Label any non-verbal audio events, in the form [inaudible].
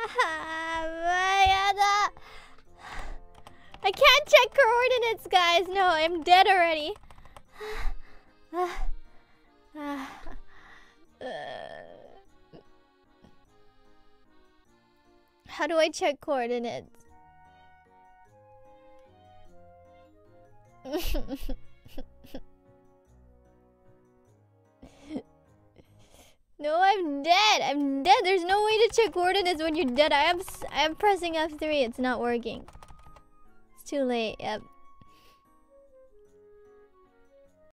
[sighs] I can't check coordinates, guys. No, I'm dead already. [sighs] How do I check coordinates? [laughs] no, I'm dead. I'm dead. There's no way to check coordinates when you're dead. I am I am pressing F3. It's not working. It's too late. Yep.